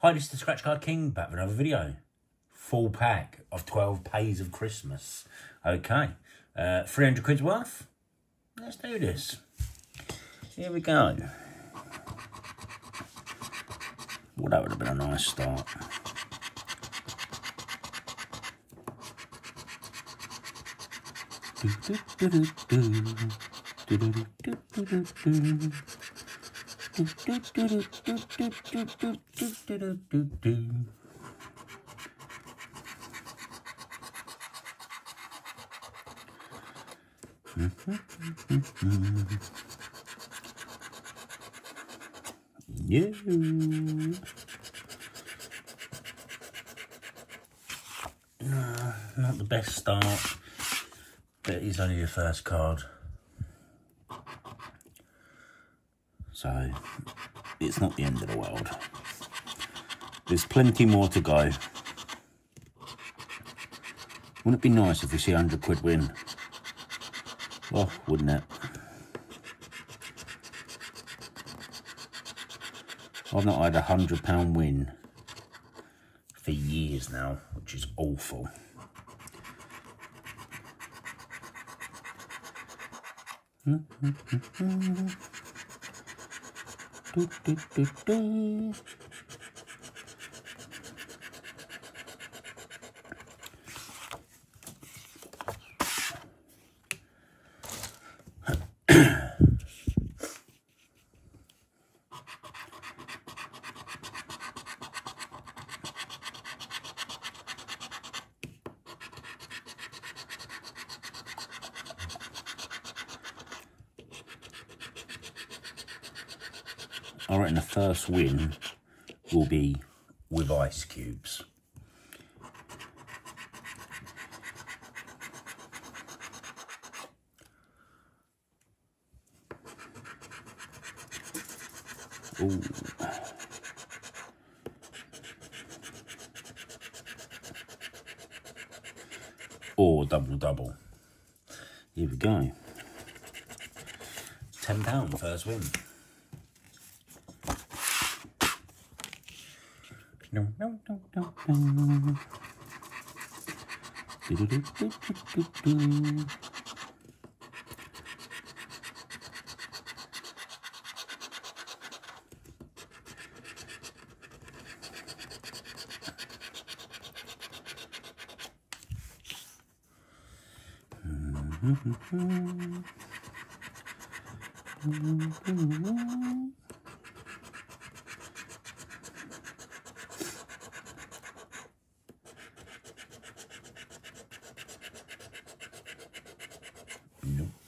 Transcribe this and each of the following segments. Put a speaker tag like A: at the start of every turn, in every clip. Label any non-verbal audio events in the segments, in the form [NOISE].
A: Hi, this is the Scratchcard King, back with another video. Full pack of 12 pays of Christmas. Okay, uh, 300 quid's worth. Let's do this. Here we go. Well, that would have been a nice start. Yeah. No, not the best start, but it's only the first card. So, it's not the end of the world. There's plenty more to go. Wouldn't it be nice if we see 100 quid win? Oh, wouldn't it? I've not had a hundred pound win for years now, which is awful. [LAUGHS] I win will be with ice cubes. Ooh. Or double double. Here we go. Ten pound first win. Do. Nope.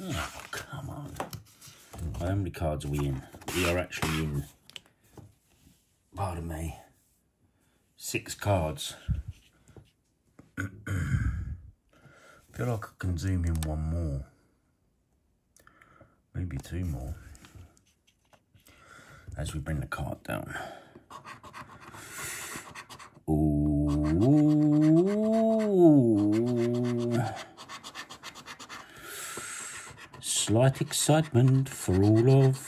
A: Oh, come on. How many cards are we in? We are actually in, pardon me, six cards. I feel like I can zoom in one more. Maybe two more. As we bring the card down. Slight excitement for all of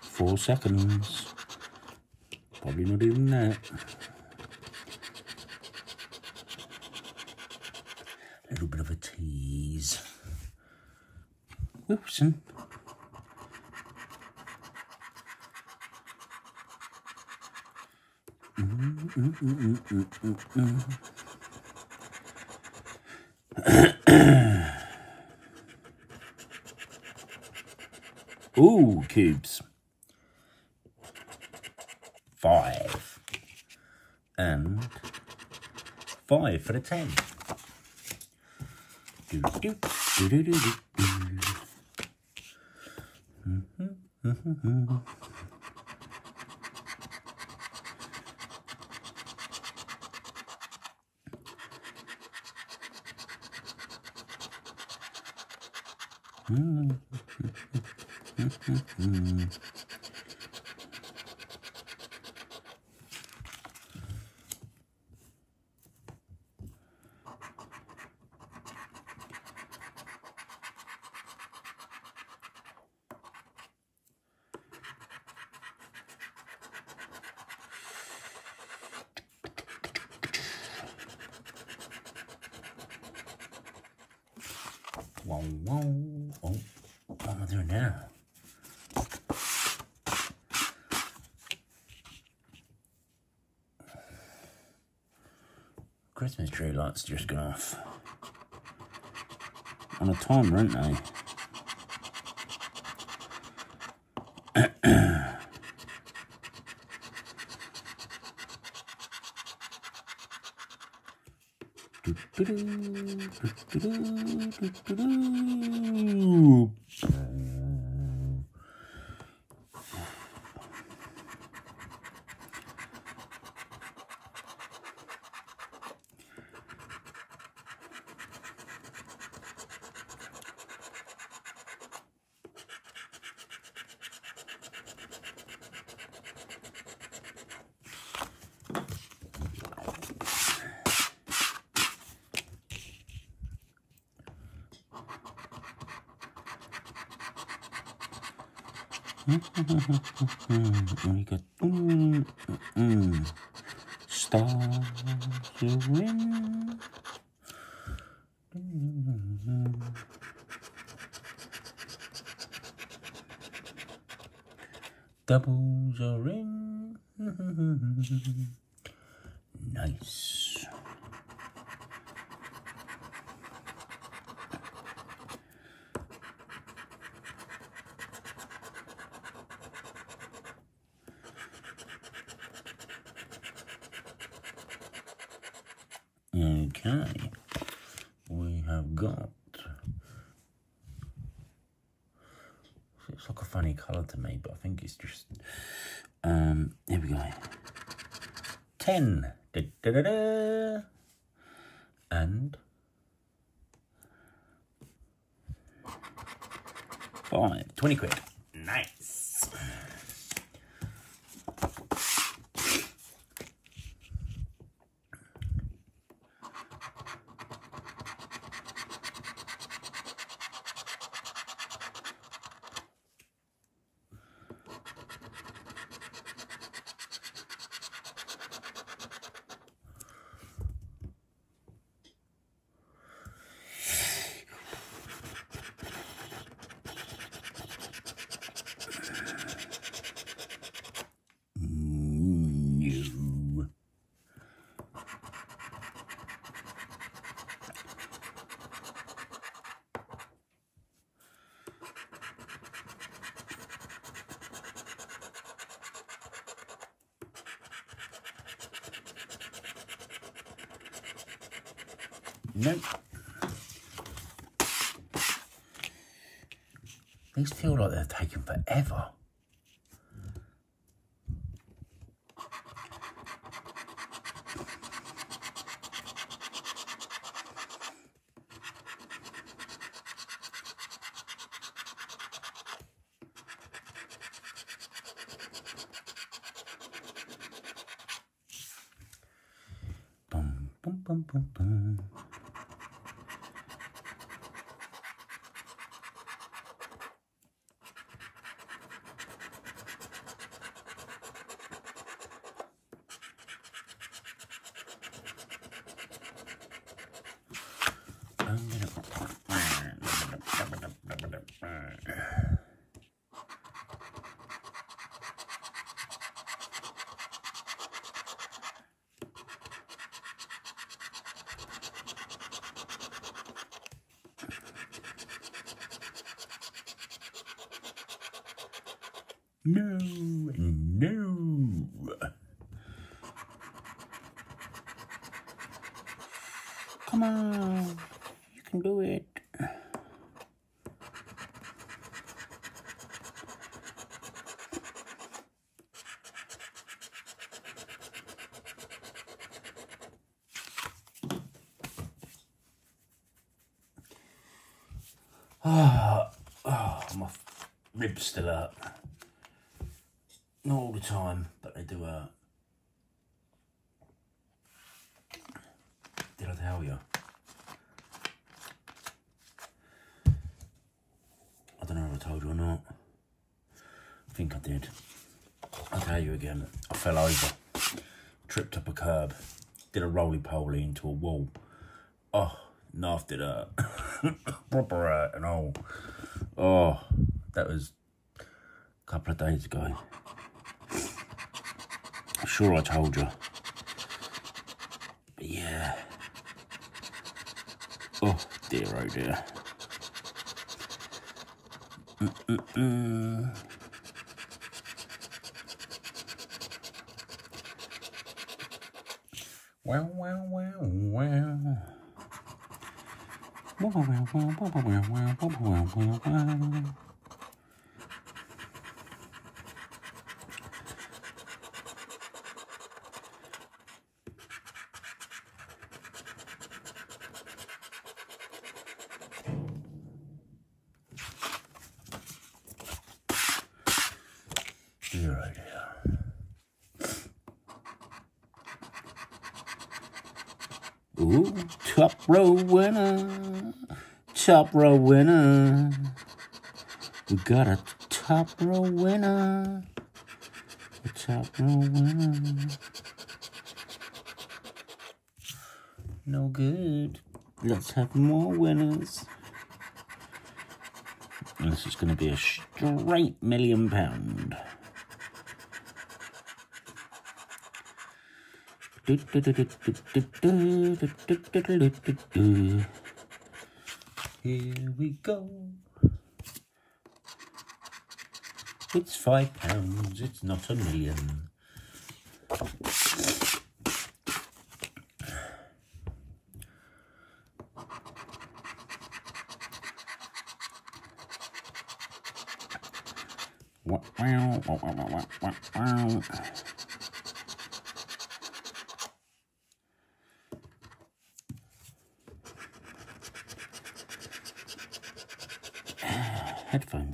A: four seconds. Probably not even that. A little bit of a tease. Wilson. Ooh, cubes. Five. And five for the ten. Do, do, do, do, do, do. Mm -hmm, mm -hmm, mm -hmm. Lights just gone off. On a timer, aren't they? 10. Da, da, da, and 5. 20 quid. Nice. These feel like they're taking forever. Bum, bum, bum, bum, No, no. Come on. You can do it. Oh, oh, my ribs still hurt. Not all the time, but they do hurt. Did I tell you? I don't know if I told you or not. I think I did. I'll tell you again. I fell over, tripped up a curb, did a roly poly into a wall. Oh, nasty [COUGHS] that. Proper uh, hurt and all. Oh, that was a couple of days ago. I'm sure I told you. But yeah. Oh dear, oh dear. Mm-mm-mm. Wow, wow, wow, wow. Wow, wow, wow, wow, wow, wow, wow, wow, wow, wow, wow. Dear idea. Ooh, top row winner. Top row winner. We got a top row winner. A top row winner. No good. Let's have more winners. And this is going to be a straight million pound. Here we go. It's five pounds, it's not a million. Wow, wow, wow, wow, wow, wow, wow.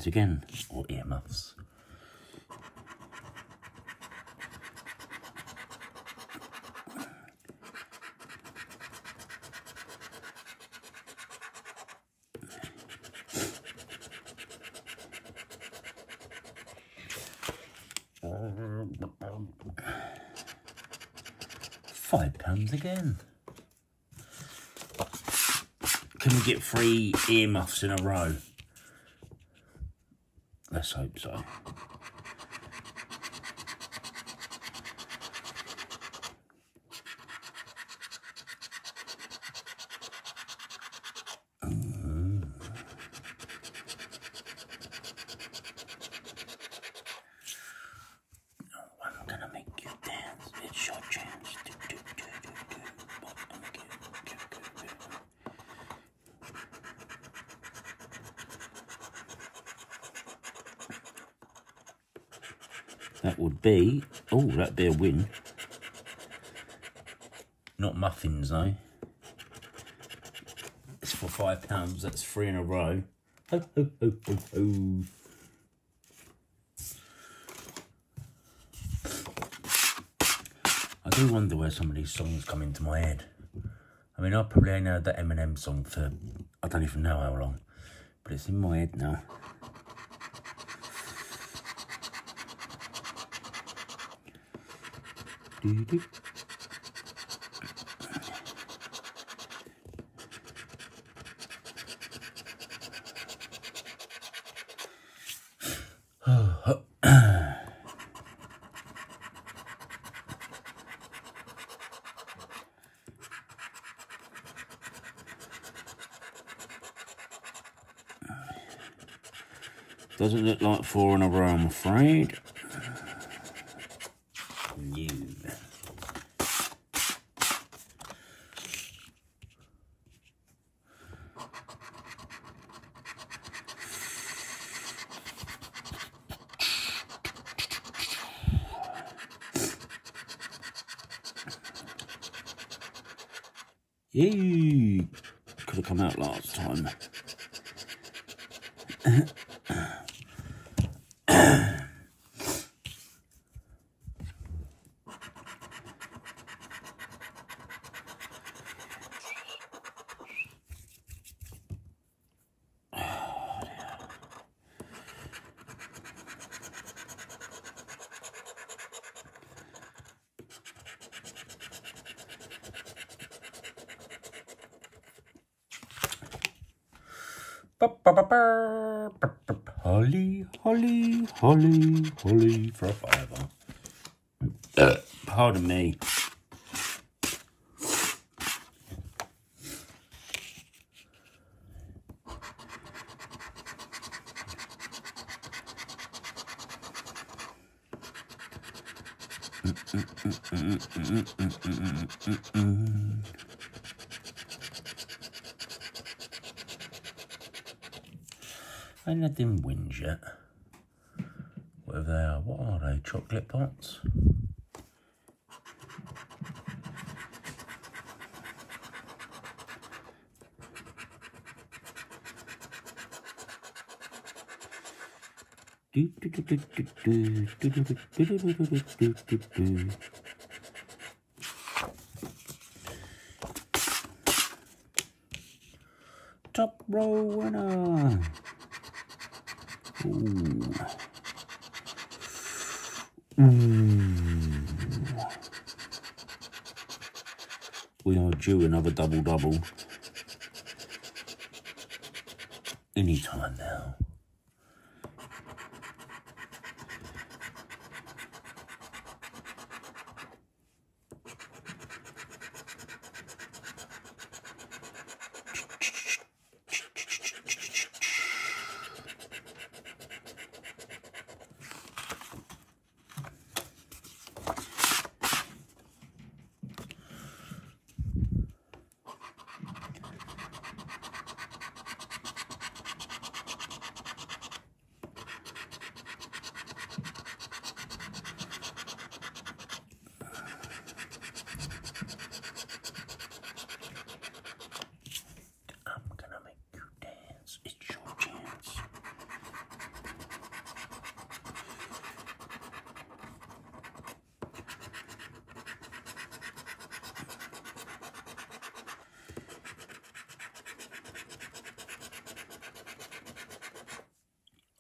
A: Again, or earmuffs. Five pounds again. Can we get three earmuffs in a row? Let's hope so. I'm gonna make you dance. It's your chance. Do, do, do, do, do. But I'm gonna give- give- give- give. That would be, oh, that'd be a win. Not muffins, though. It's for five pounds. That's three in a row. Ho, ho, ho, ho, ho. I do wonder where some of these songs come into my head. I mean, I probably ain't heard that Eminem song for I don't even know how long, but it's in my head now. do, do. Holly, holly, holly, holly for forever. Uh, pardon me. Ain't had them yet. Whatever they are. What are they? Chocolate pots? Do, do, do, do, do, do, do, do, do, do, do, do, do, do, double double.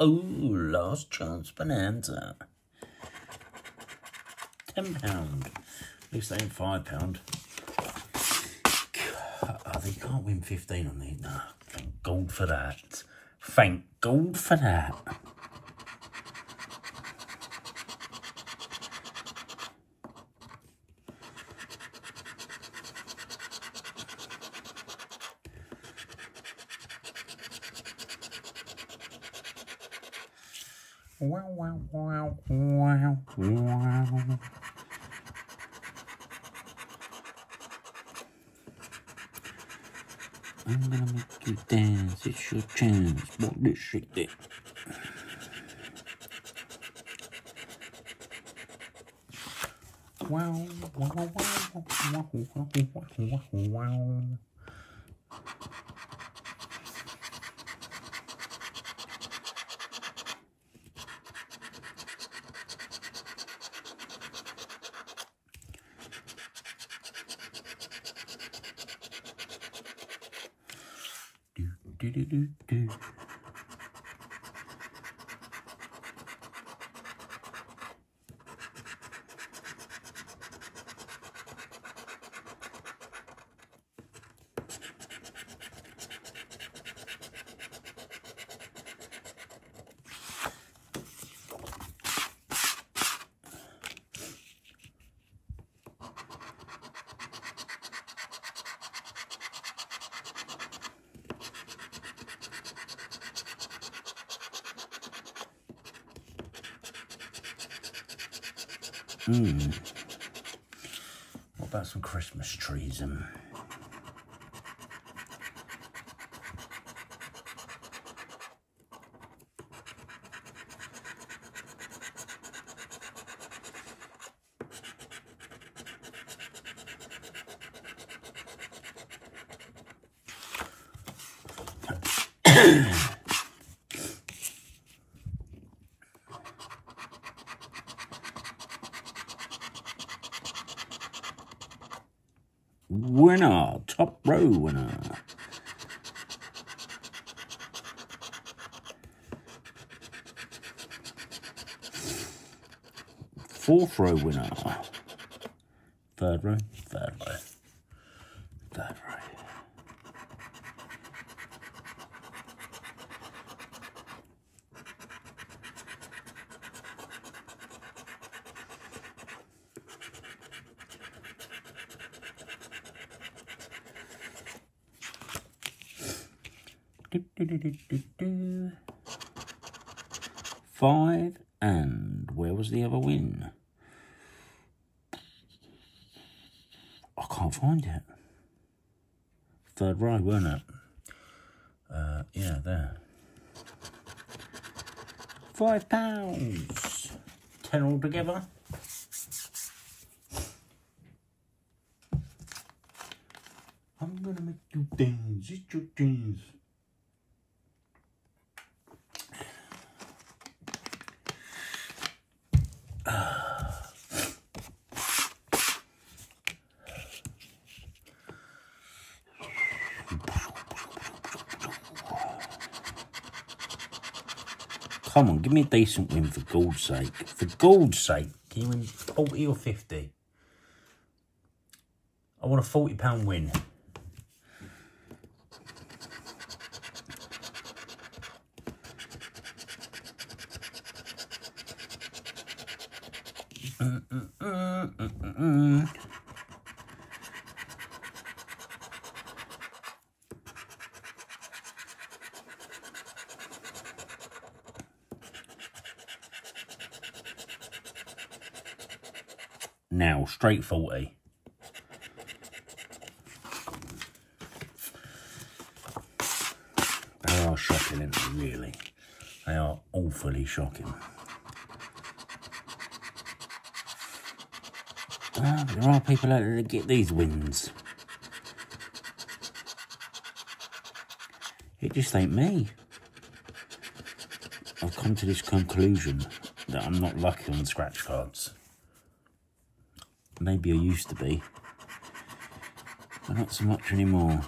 A: Oh, last chance bonanza. Ten pound. At least they ain't five pound. Oh, they can't win 15 on these. No, thank God for that. Thank God for that. Wow, wow, wow, wow, wow. I'm gonna make you dance. It's your chance. This shit there? Wow, wow, wow, wow, wow, wow, wow, wow, reason. Top row winner. Fourth row winner. Third row, third row. Do, do, do, do, do, do. Five, and where was the other win? I can't find it. Row, weren't it? Uh, yeah, there. Five pounds. Ten altogether. I'm gonna make you dance. It's your dance. Come on, give me a decent win for God's sake. For God's sake, can you win 40 or 50? I want a £40 win. Mm, mm, mm, mm, mm, mm. Now, straight 40. They are shocking, they, really? They are awfully shocking. But there are people out there that get these wins. It just ain't me. I've come to this conclusion that I'm not lucky on scratch cards. Maybe I used to be, but not so much anymore.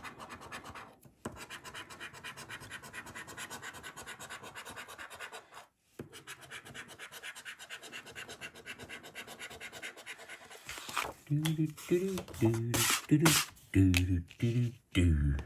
A: Do do do do do do do do.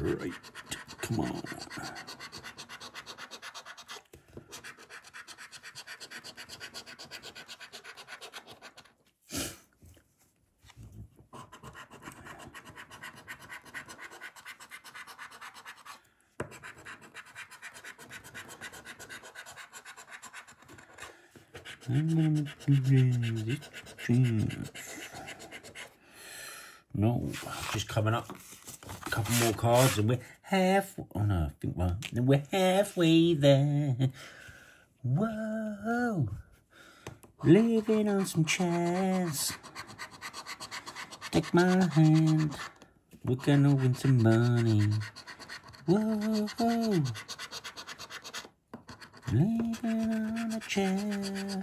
A: Right, come on. I'm gonna do this chance. No, just coming up. A couple more cards and we're half. Oh no, I think we're, we're halfway there. Whoa. Living on some chairs. Take my hand. We're gonna win some money. Whoa. whoa. Living on a chair.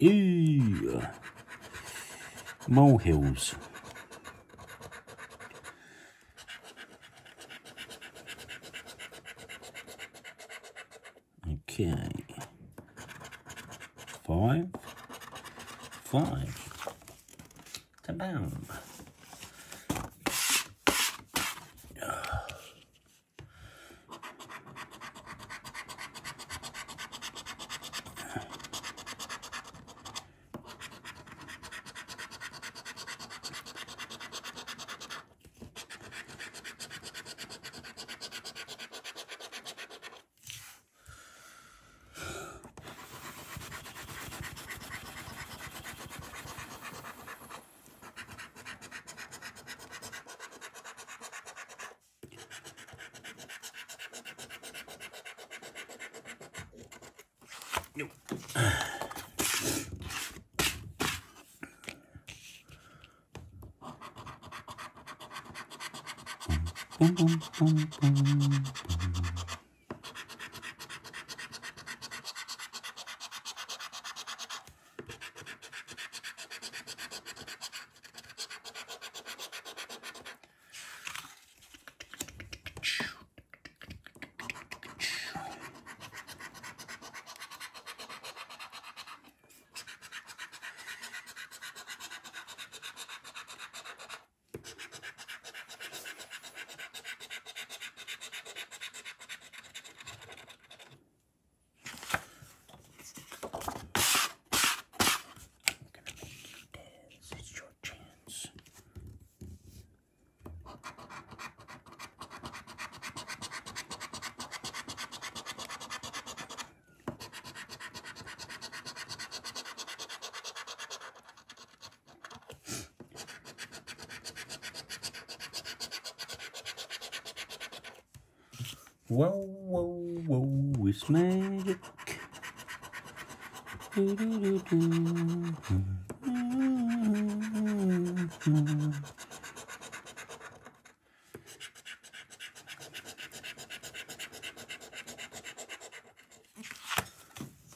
A: Ew. Molehills. Okay. Five. Five. To down. Nope. Boom, boom, boom, boom. This is your chance. Whoa, whoa, whoa, it's magic.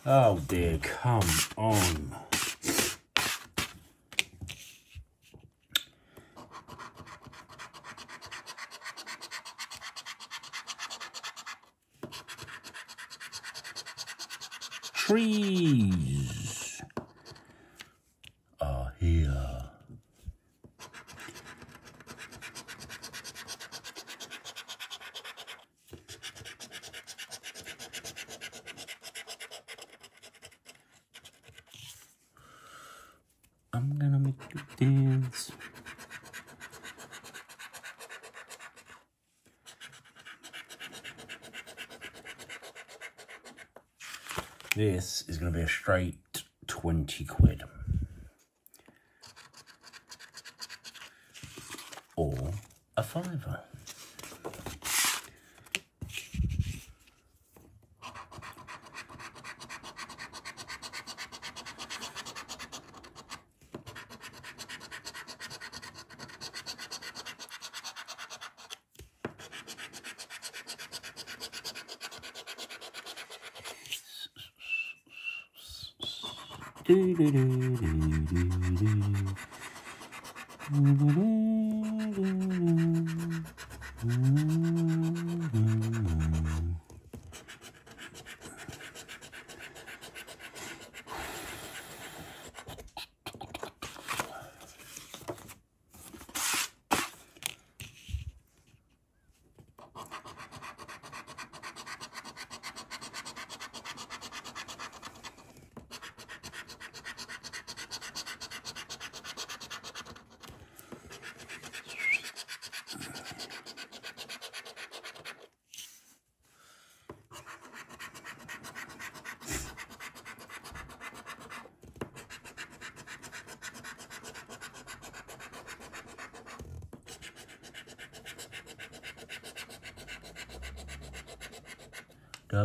A: Oh dear, come on. Trees are here. I'm gonna make you dance. This is going to be a straight 20 quid. Or a fiver. Do, do, do, do, do, do.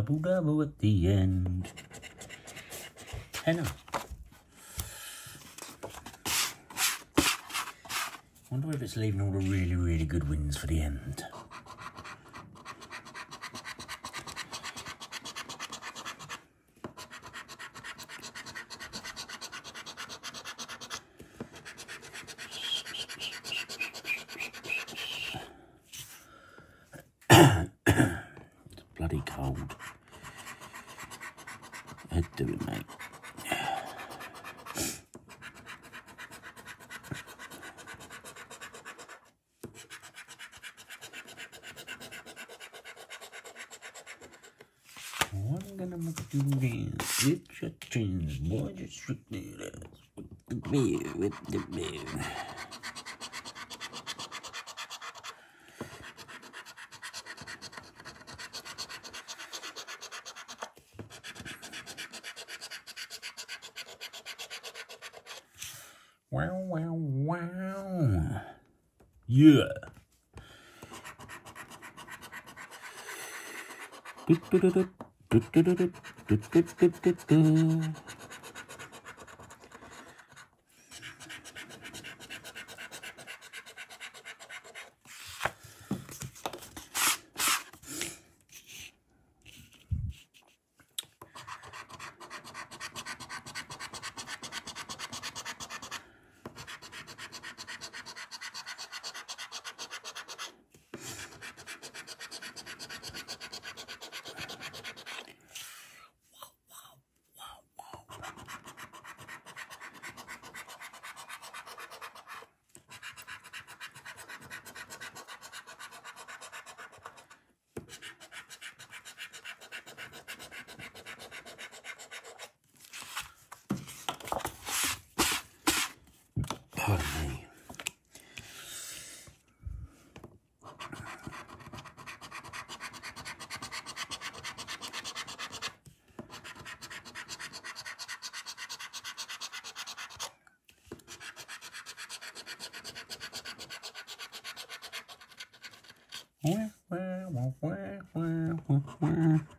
A: Double double at the end. Tenner. Wonder if it's leaving all the really, really good wins for the end. ドゥドゥドゥドゥドゥドゥドゥドゥドゥドゥ me. này wah, wah, wah, wah, wah, wah.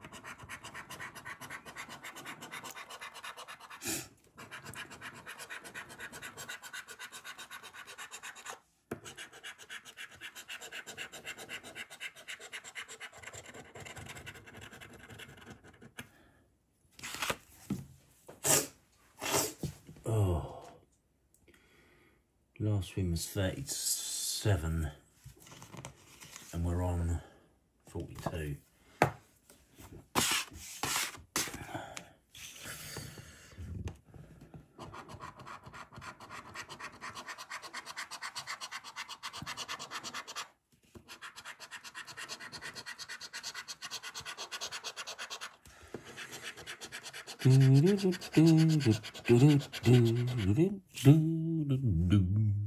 A: It was 37 and we're on 42. do do do do do do do do do do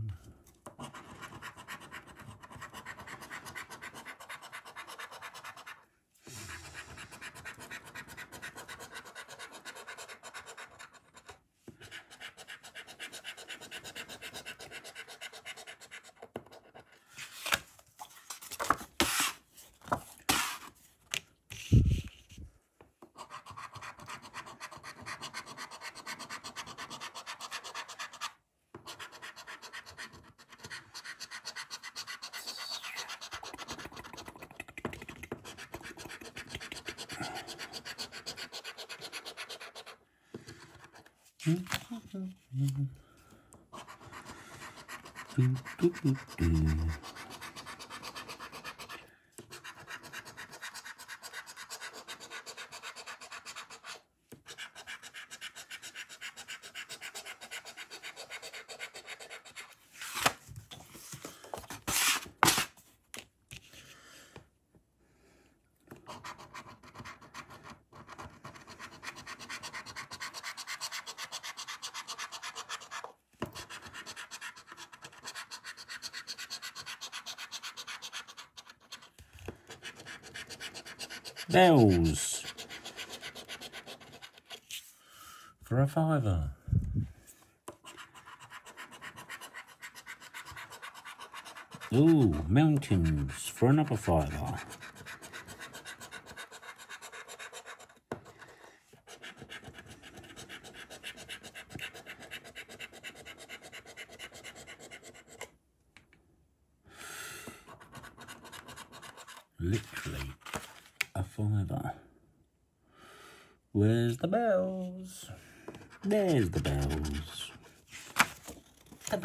A: for a fiver. Ooh, mountains for another fiver. Literally a fiver. Where's the bells? There's the bells. The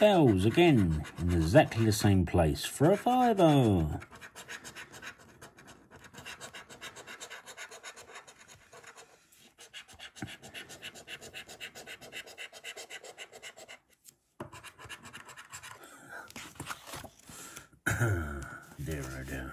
A: bells. again in exactly the same place for a fiver. there, I do.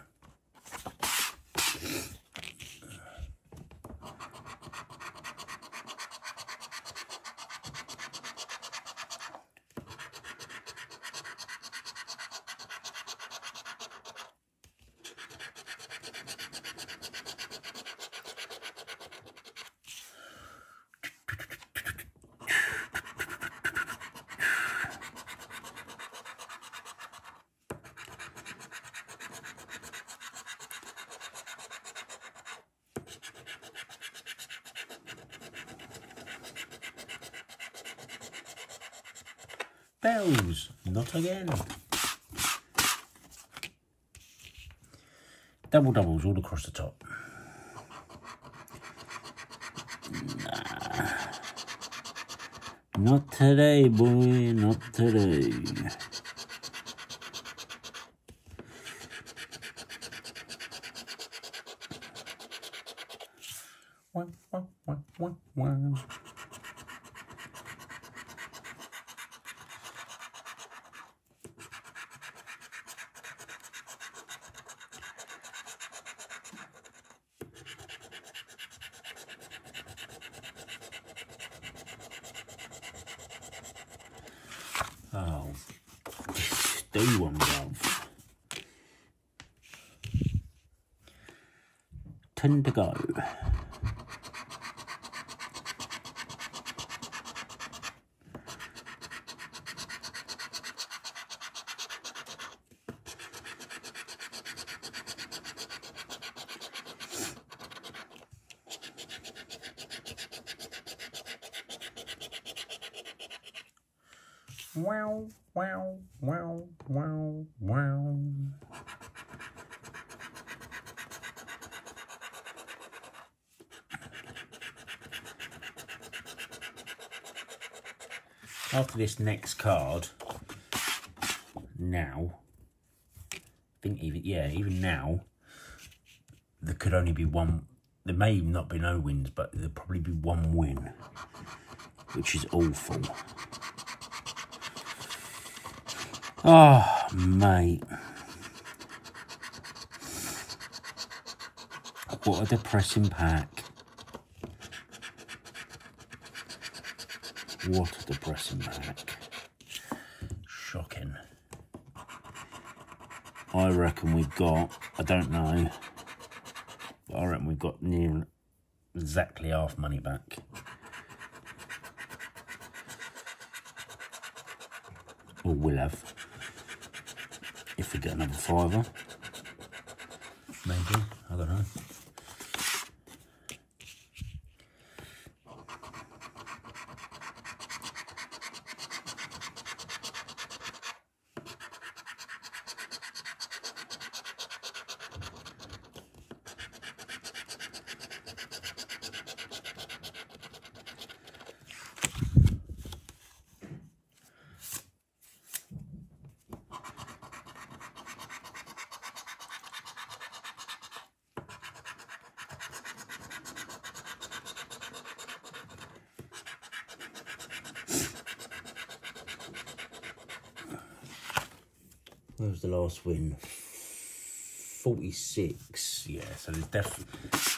A: Bells, not again. Double doubles all across the top. Not today, boy, not today. Wah, wah, wah, wah, wah. Oh, do one, love. To go. Wow, wow, wow, wow, wow. After this next card, now, I think even, yeah, even now, there could only be one, there may not be no wins, but there'll probably be one win, which is awful. Oh, mate. What a depressing pack. What a depressing pack. Shocking. I reckon we've got, I don't know, I reckon we've got near exactly half money back. Or we'll have. If we get another fiver. Maybe, I don't know. Where was the last win? 46. Yeah, so there's definitely,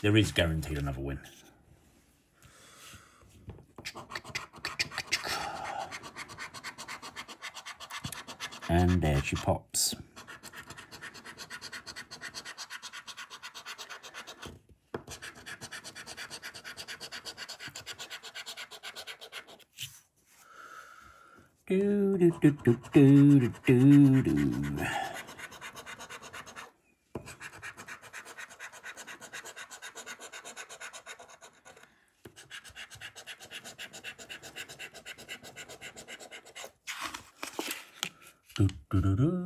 A: there is guaranteed another win. And there she pops. Do do do do do do do do.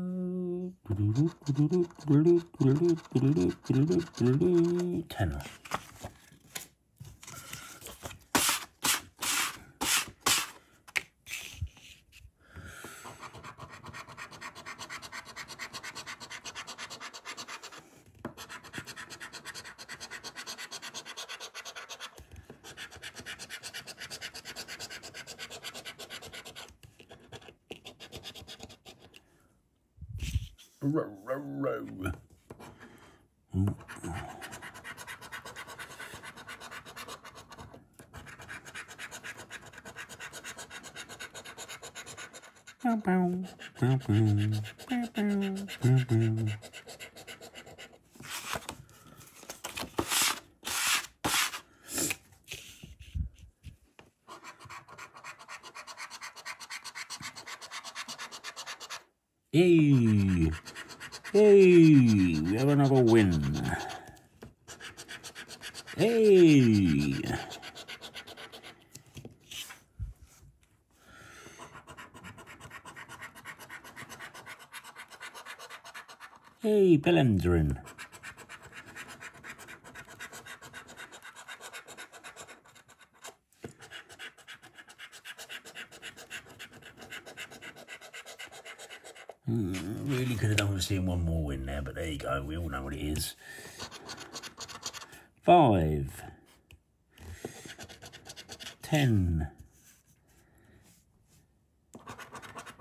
A: Hey, Mm, really could have done with seeing one more win there, but there you go. We all know what it is. Five. Ten.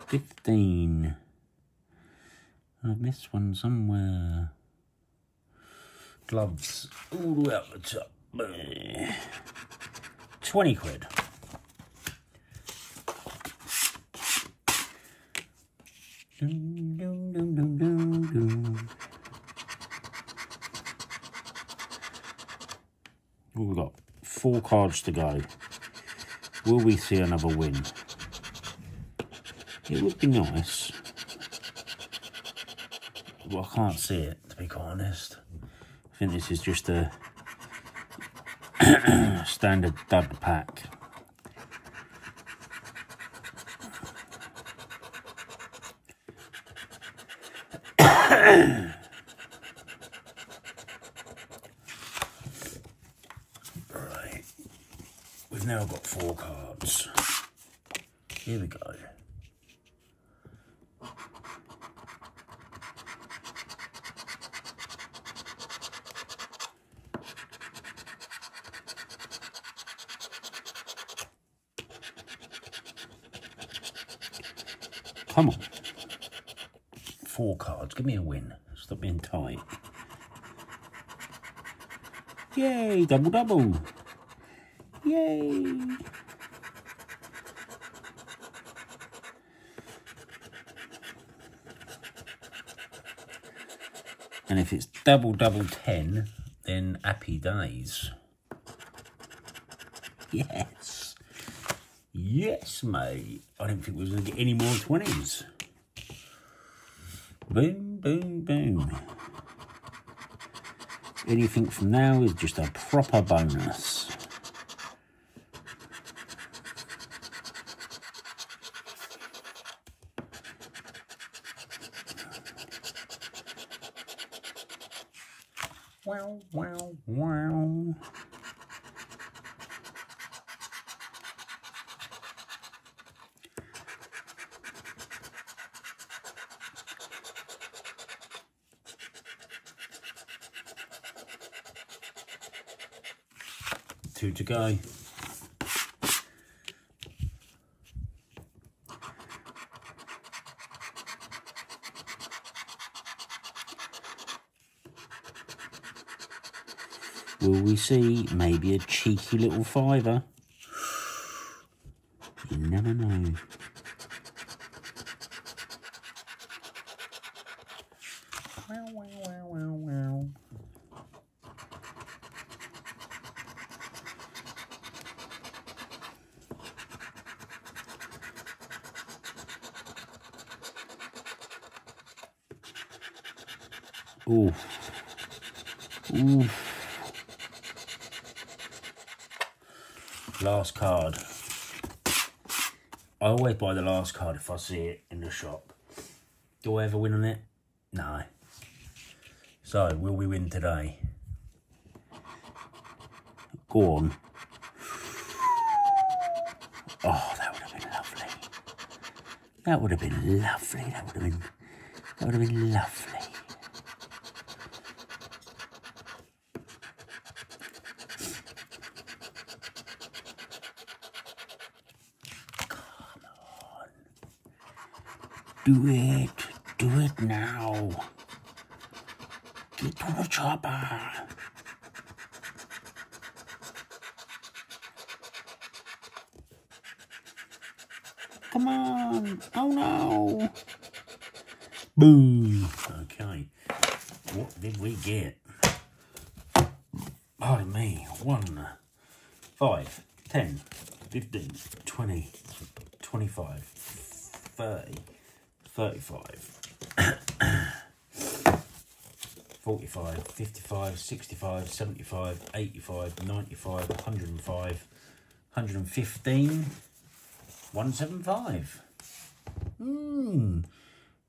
A: Fifteen. Missed one somewhere. Gloves all the way up the top. Eh. 20 quid. Dun, dun, dun, dun, dun, dun. What we got? Four cards to go. Will we see another win? It would be nice. Well, I can't see it, to be quite honest. I think this is just a [CLEARS THROAT] standard dud pack. right. We've now got four cards. Here we go. Come on. Four cards. Give me a win. Stop being tight. Yay, double double. Yay. And if it's double double ten, then happy days. Yes. Yes, mate. I didn't think we was going to get any more 20s. Boom, boom, boom. Anything from now is just a proper bonus. Wow, wow, wow. Two to go. Will we maybe a cheeky little fiver? You never know. Ooh. Ooh. Last card. I always buy the last card if I see it in the shop. Do I ever win on it? No. So, will we win today? Go on. Oh, that would have been lovely. That would have been lovely. That would have been. That would have been lovely. Do it. Do it now. Get to the chopper. Come on. Oh no. Boo. Okay. What did we get? Pardon me. One, five, ten, fifteen, twenty, twenty-five, thirty. 35, 45, 55, 65, 75, 85, 95, 105, 115, 175. Hmm,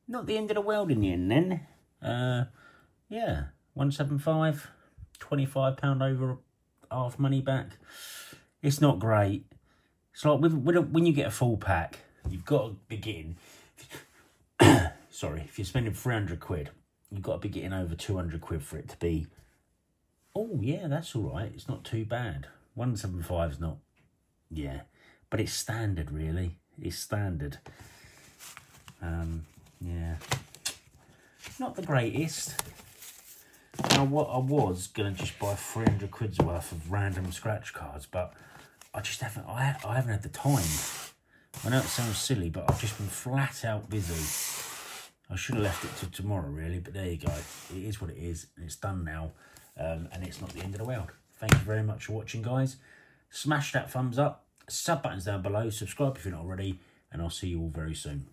A: not the end of the world in the end then. Uh, yeah, 175, 25 pound over half money back. It's not great. It's like with, with a, when you get a full pack, you've got to begin [COUGHS] sorry, if you're spending 300 quid, you've got to be getting over 200 quid for it to be, oh, yeah, that's all right. It's not too bad. 175 is not, yeah, but it's standard, really. It's standard. Um, yeah. Not the greatest. Now, what I was going to just buy 300 quid's worth of random scratch cards, but I just haven't, I, I haven't had the time. I know it sounds silly, but I've just been flat out busy. I should have left it to tomorrow, really, but there you go. It is what it is, and it's done now, um, and it's not the end of the world. Thank you very much for watching, guys. Smash that thumbs up, sub buttons down below, subscribe if you're not already, and I'll see you all very soon.